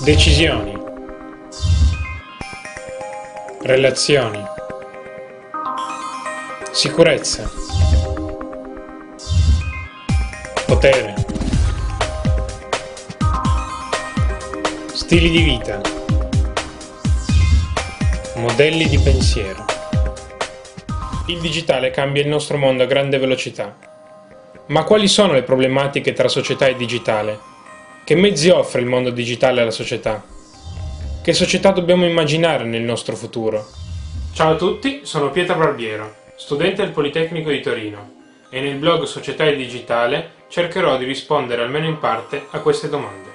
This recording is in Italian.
Decisioni. Relazioni. Sicurezza. Potere. Stili di vita. Modelli di pensiero. Il digitale cambia il nostro mondo a grande velocità. Ma quali sono le problematiche tra società e digitale? Che mezzi offre il mondo digitale alla società? Che società dobbiamo immaginare nel nostro futuro? Ciao a tutti, sono Pietro Barbiero, studente del Politecnico di Torino e nel blog Società e Digitale cercherò di rispondere almeno in parte a queste domande.